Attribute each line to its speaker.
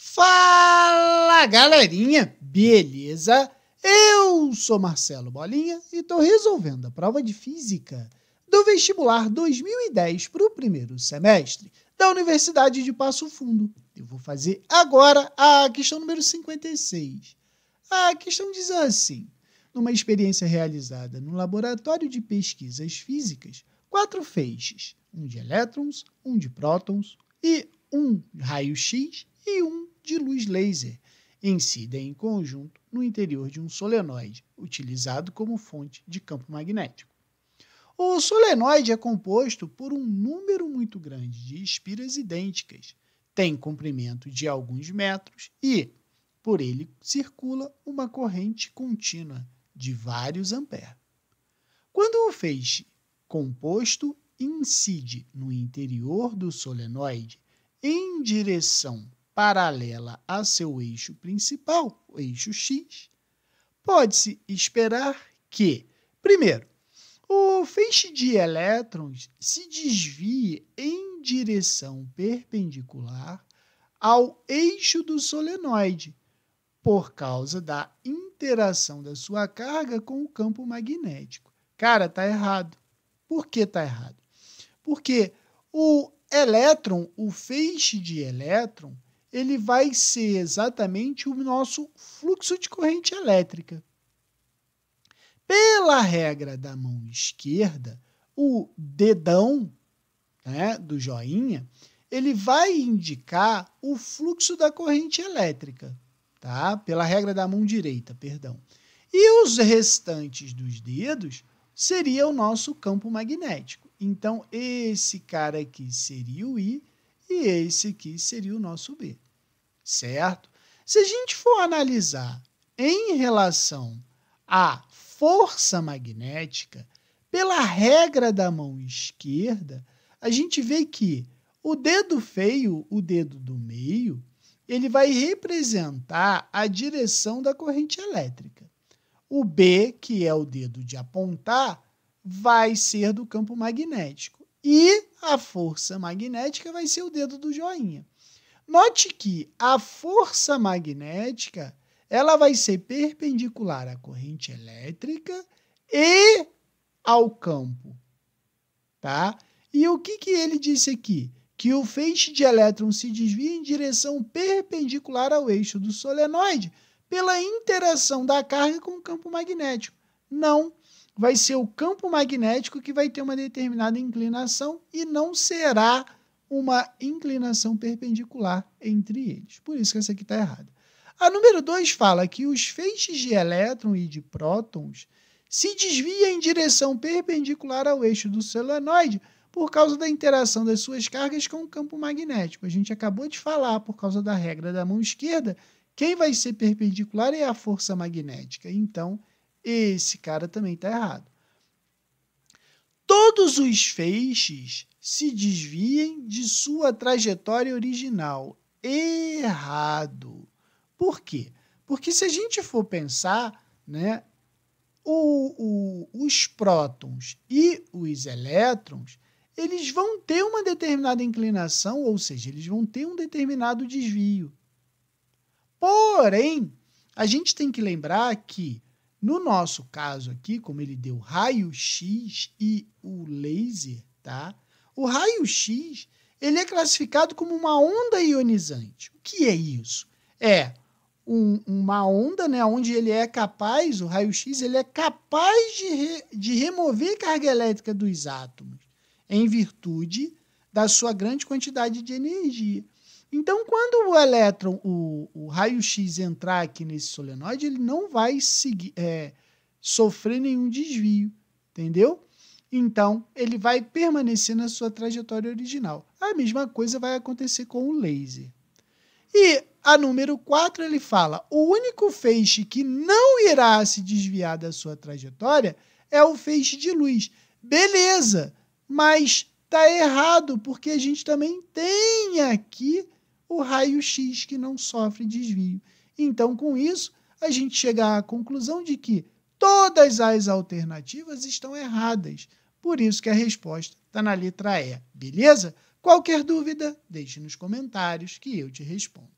Speaker 1: Fala galerinha, beleza? Eu sou Marcelo Bolinha e estou resolvendo a prova de Física do vestibular 2010 para o primeiro semestre da Universidade de Passo Fundo. Eu vou fazer agora a questão número 56. A questão diz assim: numa experiência realizada no laboratório de pesquisas físicas, quatro feixes, um de elétrons, um de prótons e um raio-x e um de luz laser incidem em conjunto no interior de um solenoide, utilizado como fonte de campo magnético. O solenoide é composto por um número muito grande de espiras idênticas, tem comprimento de alguns metros e, por ele, circula uma corrente contínua de vários amperes. Quando o feixe composto incide no interior do solenoide em direção paralela a seu eixo principal, o eixo X, pode-se esperar que, primeiro, o feixe de elétrons se desvie em direção perpendicular ao eixo do solenoide, por causa da interação da sua carga com o campo magnético. Cara, tá errado. Por que tá errado? Porque o elétron, o feixe de elétron, ele vai ser exatamente o nosso fluxo de corrente elétrica. Pela regra da mão esquerda, o dedão né, do joinha, ele vai indicar o fluxo da corrente elétrica, tá? Pela regra da mão direita, perdão. E os restantes dos dedos seria o nosso campo magnético. Então, esse cara aqui seria o I e esse aqui seria o nosso B, certo? Se a gente for analisar em relação à força magnética, pela regra da mão esquerda, a gente vê que o dedo feio, o dedo do meio, ele vai representar a direção da corrente elétrica. O B, que é o dedo de apontar, vai ser do campo magnético. E a força magnética vai ser o dedo do joinha. Note que a força magnética ela vai ser perpendicular à corrente elétrica e ao campo, tá? E o que, que ele disse aqui? Que o feixe de elétrons se desvia em direção perpendicular ao eixo do solenoide pela interação da carga com o campo magnético. Não, vai ser o campo magnético que vai ter uma determinada inclinação e não será uma inclinação perpendicular entre eles. Por isso que essa aqui está errada. A número 2 fala que os feixes de elétron e de prótons se desviam em direção perpendicular ao eixo do solenoide por causa da interação das suas cargas com o campo magnético. A gente acabou de falar, por causa da regra da mão esquerda, quem vai ser perpendicular é a força magnética. Então, esse cara também está errado. Todos os feixes se desviem de sua trajetória original. Errado. Por quê? Porque se a gente for pensar, né, o, o, os prótons e os elétrons, eles vão ter uma determinada inclinação, ou seja, eles vão ter um determinado desvio. Porém, a gente tem que lembrar que no nosso caso aqui, como ele deu raio-x e o laser, tá? O raio-x, ele é classificado como uma onda ionizante. O que é isso? É um, uma onda, né, onde ele é capaz, o raio-x, ele é capaz de, re, de remover carga elétrica dos átomos em virtude da sua grande quantidade de energia. Então, quando o elétron, o, o raio-x entrar aqui nesse solenoide, ele não vai seguir, é, sofrer nenhum desvio, entendeu? Então, ele vai permanecer na sua trajetória original. A mesma coisa vai acontecer com o laser. E a número 4, ele fala: o único feixe que não irá se desviar da sua trajetória é o feixe de luz. Beleza, mas tá errado, porque a gente também tem aqui o raio-x que não sofre desvio. Então, com isso, a gente chega à conclusão de que todas as alternativas estão erradas. Por isso que a resposta está na letra E, beleza? Qualquer dúvida, deixe nos comentários que eu te respondo.